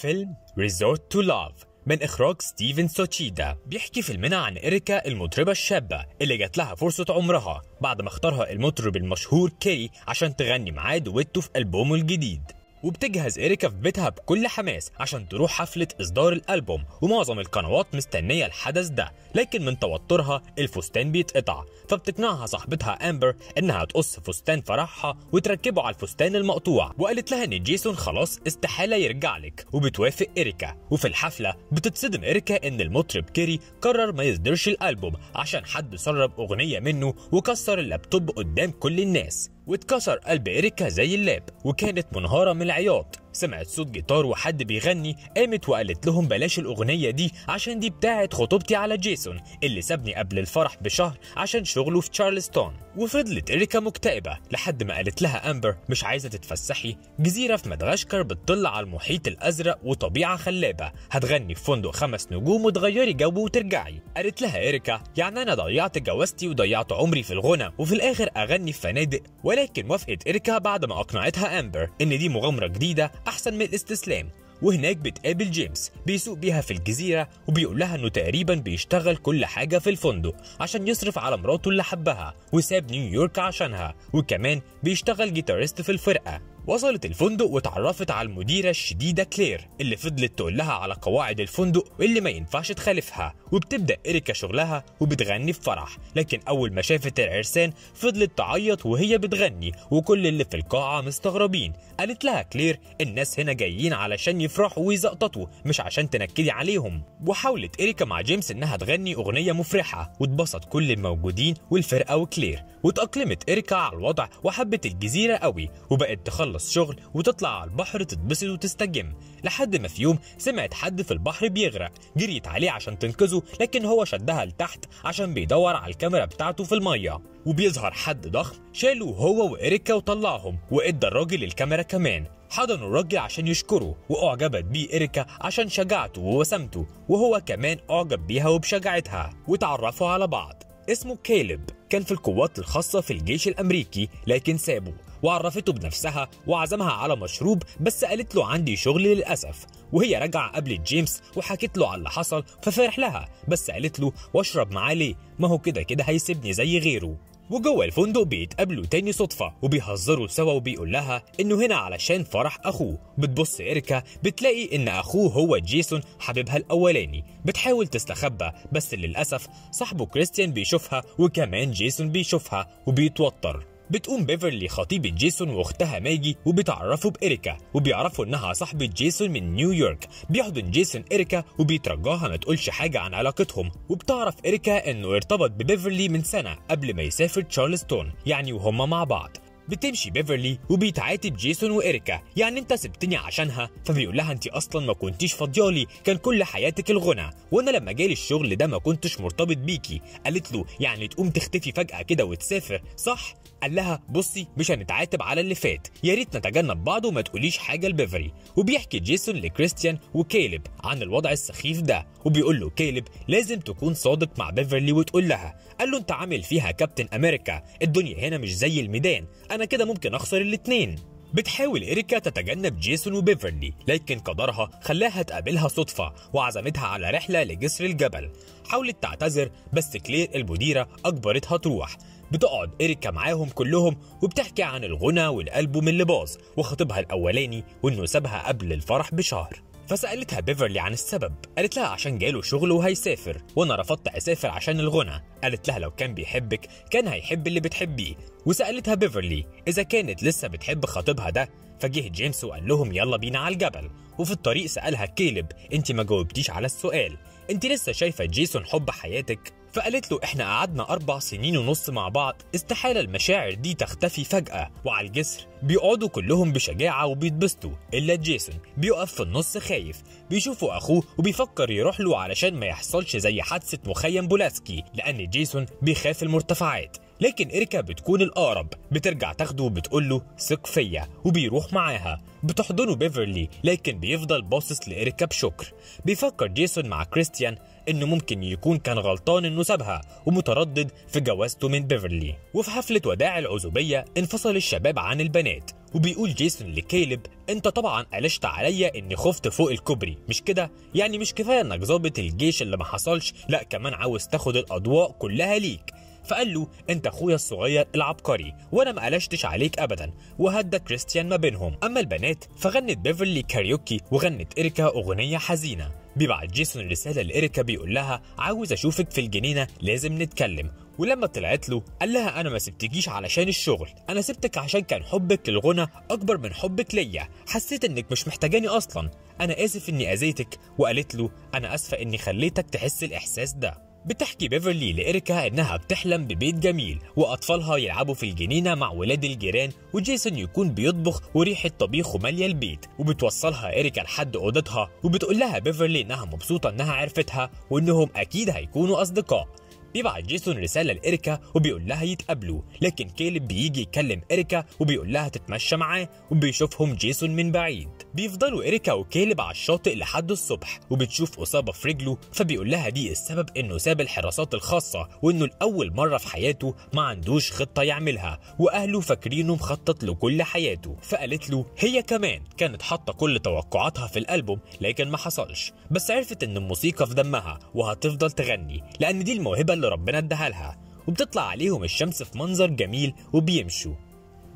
فيلم Resort To Love من إخراج ستيفن سوتشيدا. بيحكي فيلمنا عن إريكا المطربة الشابة اللي جات لها فرصة عمرها بعد ما اختارها المطرب المشهور كيري عشان تغني معاه دويتو في ألبومه الجديد. وبتجهز إريكا في بيتها بكل حماس عشان تروح حفلة إصدار الألبوم. ومعظم القنوات مستنية الحدث ده لكن من توترها الفستان بيتقطع. فبتقنعها صاحبتها أمبر إنها تقص فستان فرحها وتركبه على الفستان المقطوع. وقالت لها إن جيسون خلاص استحالة يرجع لك وبتوافق إريكا وفي الحفلة بتتصدم إريكا إن المطرب كيري قرر ما يصدرش الألبوم عشان حد سرب أغنية منه وكسر اللابتوب قدام كل الناس. واتكسر قلب إريكا زي اللاب وكانت منهارة من العياط. سمعت صوت جيتار وحد بيغني قامت وقالت لهم بلاش الأغنية دي عشان دي بتاعت خطوبتي على جيسون اللي سابني قبل الفرح بشهر عشان شغله في تشارلستون. وفضلت إريكا مكتئبة لحد ما قالت لها أمبر مش عايزة تتفسحي جزيرة في مدغشقر بتطل على المحيط الأزرق وطبيعة خلابة هتغني في فندق خمس نجوم وتغيري جو وترجعي. قالت لها إريكا يعني أنا ضيعت جوازتي وضيعت عمري في الغنى وفي الآخر أغني في فنادق ولكن وافقت إريكا بعد ما أقنعتها أمبر إن دي مغامرة جديدة أحسن من الاستسلام. وهناك بتقابل جيمس بيسوق بيها في الجزيرة وبيقول لها إنه تقريبا بيشتغل كل حاجة في الفندق عشان يصرف على مراته اللي حبها وساب نيويورك عشانها وكمان بيشتغل guitarist في الفرقة. وصلت الفندق واتعرفت على المديرة الشديدة كلير اللي فضلت تقول لها على قواعد الفندق واللي ما ينفعش تخالفها وبتبدأ إريكا شغلها وبتغني في فرح. لكن أول ما شافت العرسان فضلت تعيط وهي بتغني وكل اللي في القاعة مستغربين. قالت لها كلير الناس هنا جايين علشان يفرحوا ويزقططوا مش عشان تنكدي عليهم. وحاولت إريكا مع جيمس إنها تغني أغنية مفرحة. واتبسط كل الموجودين والفرقة وكلير. وتأقلمت إريكا على الوضع وحبت الجزيرة قوي وبقت تخلص شغل وتطلع على البحر تتبسط وتستجم. لحد ما في يوم سمعت حد في البحر بيغرق. جريت عليه عشان تنقذه لكن هو شدها لتحت عشان بيدور على الكاميرا بتاعته في المية. وبيظهر حد ضخم شاله هو وإريكا وطلعهم وإدى الراجل الكاميرا كمان. حضنوا الراجل عشان يشكره وأعجبت بيه إريكا عشان شجاعته ووسامته وهو كمان أعجب بيها وبشجاعتها وتعرفوا على بعض. اسمه كيلب كان في القوات الخاصة في الجيش الأمريكي لكن سابه. وعرفته بنفسها وعزمها على مشروب بس قالت له عندي شغل للأسف. وهي راجعة قابلت جيمس وحكت له على اللي حصل ففرح لها. بس قالت له واشرب معاه ليه؟ ما هو كده كده هيسيبني زي غيره. وجوه الفندق بيتقابلوا تاني صدفة وبيهزروا سوا وبيقول لها إنه هنا علشان فرح أخوه. بتبص إريكا بتلاقي إن أخوه هو جيسون حبيبها الأولاني. بتحاول تستخبى بس للأسف صاحبه كريستيان بيشوفها وكمان جيسون بيشوفها وبيتوتر. بتقوم بيفرلي خطيبة جيسون واختها ماجي وبيتعرفوا بإريكا وبيعرفوا إنها صاحبة جيسون من نيويورك بيحضن جيسون إريكا وبيترجاها ما تقولش حاجة عن علاقتهم. وبتعرف إريكا إنه ارتبط ببيفرلي من سنة قبل ما يسافر تشارلستون يعني وهما مع بعض. بتمشي بيفرلي وبيتعاتب جيسون وإريكا يعني انت سبتني عشانها؟ فبيقول لها انت أصلا ما كنتيش فاضيالي. كان كل حياتك الغنى. وأنا لما جالي الشغل ده ما كنتش مرتبط بيكي. قالت له يعني تقوم تختفي فجأة كده وتسافر؟ صح؟ قال لها بصي مش هنتعاتب على اللي فات. يا ريت نتجنب بعض وما تقوليش حاجة لبيفرلي وبيحكي جيسون لكريستيان وكيلب عن الوضع السخيف ده. وبيقول له كيلب لازم تكون صادق مع بيفرلي وتقول لها. قال له انت عامل فيها كابتن أمريكا. الدنيا هنا مش زي الميدان. أنا كده ممكن أخسر الاتنين. بتحاول إريكا تتجنب جيسون وبيفرلي لكن قدرها خلاها تقابلها صدفة وعزمتها على رحلة لجسر الجبل. حاولت تعتذر بس كلير المديرة أجبرتها تروح. بتقعد إريكا معاهم كلهم وبتحكي عن الغنى والألبوم اللي باظ وخطيبها الأولاني وإنه سابها قبل الفرح بشهر. فسألتها بيفرلي عن السبب. قالت لها عشان جاله شغل وهيسافر وأنا رفضت أسافر عشان الغنى. قالت لها لو كان بيحبك كان هيحب اللي بتحبيه. وسألتها بيفرلي إذا كانت لسه بتحب خطيبها ده. فجه جيمس وقال لهم يلا بينا على الجبل. وفي الطريق سألها كيلب أنت ما جاوبتيش على السؤال. أنت لسه شايفة جيسون حب حياتك؟ فقالت له إحنا قعدنا أربع سنين ونص مع بعض استحالة المشاعر دي تختفي فجأة. وعلى الجسر بيقعدوا كلهم بشجاعة وبيتبسطوا إلا جيسون بيقف في النص خايف بيشوفه أخوه وبيفكر يروح له علشان ما يحصلش زي حادثة مخيم بولاسكي لأن جيسون بيخاف المرتفعات. لكن إريكا بتكون الأقرب بترجع تاخده وبتقول له ثق فيا وبيروح معاها. بتحضنه بيفرلي لكن بيفضل باصص لإريكا بشكر بيفكر جيسون مع كريستيان إنه ممكن يكون كان غلطان إنه سابها ومتردد في جوازته من بيفرلي. وفي حفلة وداع العزوبية انفصل الشباب عن البنات وبيقول جيسون لكيلب أنت طبعا قلشت عليا إني خفت فوق الكوبري. مش كده؟ يعني مش كفاية إنك ظابط الجيش اللي ما حصلش لأ كمان عاوز تاخد الأضواء كلها ليك. فقال له أنت أخويا الصغير العبقري وأنا ما قلشتش عليك ابدا. وهدى كريستيان ما بينهم. أما البنات فغنت بيفرلي كاريوكي وغنت اريكا أغنية حزينة. بيبعت جيسون رسالة لاريكا بيقول لها عاوز أشوفك في الجنينة لازم نتكلم. ولما طلعت له قال لها أنا ما سبتكيش علشان الشغل أنا سبتك عشان كان حبك للغنى أكبر من حبك ليا. حسيت إنك مش محتاجاني أصلا. أنا آسف إني أذيتك. وقالت له أنا آسفة إني خليتك تحس الإحساس ده. بتحكي بيفرلي لإريكا إنها بتحلم ببيت جميل وأطفالها يلعبوا في الجنينة مع ولاد الجيران وجيسون يكون بيطبخ وريحة طبيخه مالية البيت. وبتوصلها إريكا لحد أوضتها وبتقول لها بيفرلي إنها مبسوطة إنها عرفتها وإنهم أكيد هيكونوا أصدقاء. بيبعت جيسون رسالة لإريكا وبيقول لها يتقابلوا لكن كيلب بيجي يكلم إريكا وبيقول لها تتمشى معاه وبيشوفهم جيسون من بعيد. بيفضلوا إريكا وكيلب على الشاطئ لحد الصبح وبتشوف إصابة في رجله فبيقول لها دي السبب إنه ساب الحراسات الخاصة وإنه لأول مرة في حياته ما عندوش خطة يعملها وأهله فاكرينه مخطط لكل حياته. فقالت له هي كمان كانت حاطة كل توقعاتها في الألبوم لكن ما حصلش بس عرفت إن الموسيقى في دمها وهتفضل تغني لأن دي الموهبة اللي ربنا اداها لها وبتطلع عليهم الشمس في منظر جميل وبيمشوا.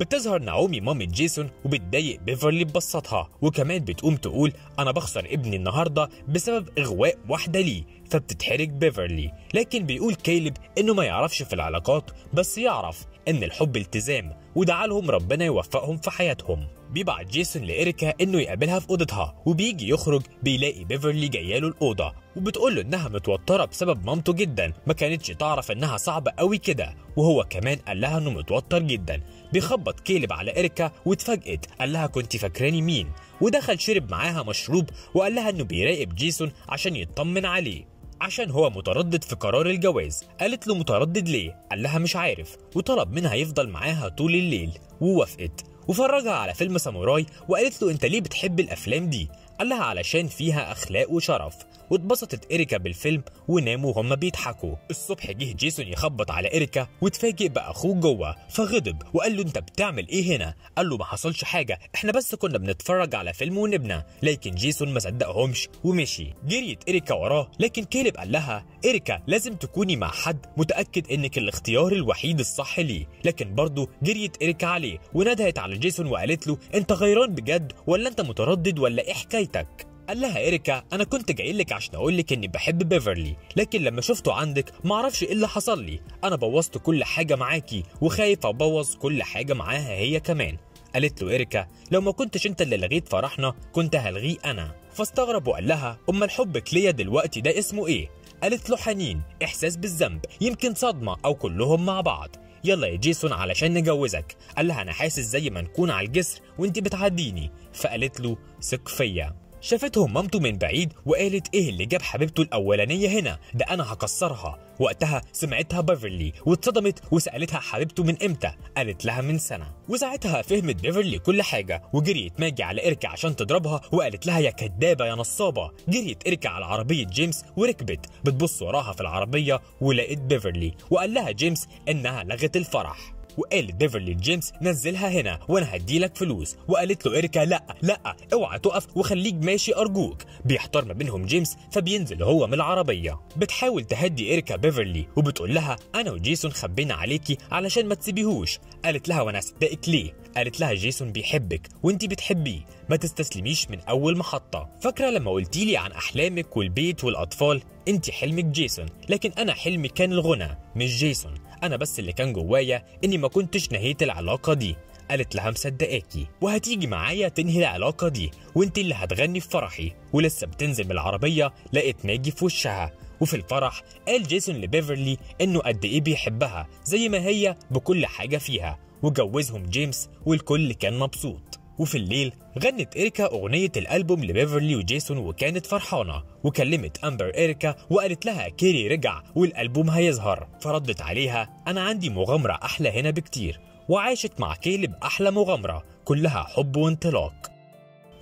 بتظهر نعومي مامة جيسون وبتضايق بيفرلي ببساطها وكمان بتقوم تقول أنا بخسر ابني النهارده بسبب إغواء واحدة ليه فبتتحرج بيفرلي. لكن بيقول كيلب إنه ما يعرفش في العلاقات بس يعرف إن الحب التزام ودعا لهم ربنا يوفقهم في حياتهم. بيبعت جيسون لإريكا إنه يقابلها في أوضتها وبيجي يخرج بيلاقي بيفرلي جاية له الأوضة وبتقول له إنها متوترة بسبب مامته جدا ما كانتش تعرف إنها صعبة قوي كده وهو كمان قال لها إنه متوتر جدا. بيخبط كيلب على إريكا واتفاجئت قال لها كنت فاكراني مين؟ ودخل شرب معاها مشروب وقال لها إنه بيراقب جيسون عشان يطمن عليه عشان هو متردد في قرار الجواز. قالت له متردد ليه؟ قال لها مش عارف وطلب منها يفضل معاها طول الليل ووافقت. وفرجها على فيلم ساموراي وقالت له أنت ليه بتحب الأفلام دي؟ قال لها علشان فيها أخلاق وشرف. واتبسطت إريكا بالفيلم وناموا وهما بيضحكوا الصبح جه جيسون يخبط على إريكا واتفاجئ بأخوه جوه فغضب وقال له أنت بتعمل إيه هنا؟ قال له ما حصلش حاجة إحنا بس كنا بنتفرج على فيلم ونمنا لكن جيسون ما صدقهمش ومشي جريت إريكا وراه لكن كيلب قال لها إريكا لازم تكوني مع حد متأكد إنك الاختيار الوحيد الصح ليه لكن برضه جريت إريكا عليه وندهت على جيسون وقالت له أنت غيران بجد ولا أنت متردد ولا إيه حكايتك؟ قال لها إريكا أنا كنت جاي لك عشان أقول لك إني بحب بيفرلي لكن لما شفته عندك معرفش إيه اللي حصل لي. أنا بوظت كل حاجة معاكي وخايف أبوظ كل حاجة معاها هي كمان. قالت له إريكا لو ما كنتش أنت اللي لغيت فرحنا كنت هلغيه أنا. فاستغرب وقال لها أمال حبك ليا دلوقتي ده اسمه إيه؟ قالت له حنين إحساس بالذنب يمكن صدمة أو كلهم مع بعض. يلا يا جيسون علشان نجوزك. قال لها أنا حاسس زي ما نكون على الجسر وانت بتعديني. فقالت له ثق فيا شافتهم مامته من بعيد وقالت إيه اللي جاب حبيبته الأولانية هنا؟ ده أنا هكسرها. وقتها سمعتها بيفرلي واتصدمت وسألتها حبيبته من إمتى؟ قالت لها من سنة. وساعتها فهمت بيفرلي كل حاجة. وجريت ماجي على إركا عشان تضربها وقالت لها يا كدابة يا نصابة. جريت إركا على عربية جيمس وركبت. بتبص وراها في العربية ولقيت بيفرلي. وقال لها جيمس إنها لغت الفرح. وقالت بيفرلي لجيمس نزلها هنا وأنا هديلك فلوس. وقالت له إريكا لا لا أوعى تقف وخليك ماشي أرجوك. بيحتار ما بينهم جيمس فبينزل هو من العربية. بتحاول تهدي إريكا بيفرلي وبتقول لها أنا وجيسون خبينا عليكي علشان ما تسيبيهوش. قالت لها وأنا أصدقك ليه؟ قالت لها جيسون بيحبك وانت بتحبيه ما تستسلميش من أول محطة. فاكرة لما قلتي لي عن أحلامك والبيت والأطفال؟ انت حلمك جيسون لكن أنا حلمي كان الغنى مش جيسون. أنا بس اللي كان جوايا إني ما كنتش نهيت العلاقة دي. قالت لها مصدقاكي. وهتيجي معايا تنهي العلاقة دي. وانت اللي هتغني في فرحي. ولسه بتنزل من العربيه لقيت ماجي في وشها. وفي الفرح قال جيسون لبيفرلي إنه قد إيه بيحبها زي ما هي بكل حاجة فيها. وجوزهم جيمس والكل كان مبسوط. وفي الليل غنت إريكا أغنية الألبوم لبيفرلي وجيسون وكانت فرحانة وكلمت أمبر إريكا وقالت لها كيري رجع والألبوم هيظهر. فردت عليها أنا عندي مغامرة أحلى هنا بكتير وعاشت مع كيلب أحلى مغامرة كلها حب وانطلاق.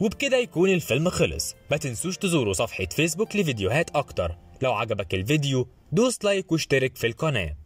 وبكده يكون الفيلم خلص. ما تنسوش تزوروا صفحة فيسبوك لفيديوهات أكتر. لو عجبك الفيديو دوس لايك واشترك في القناة.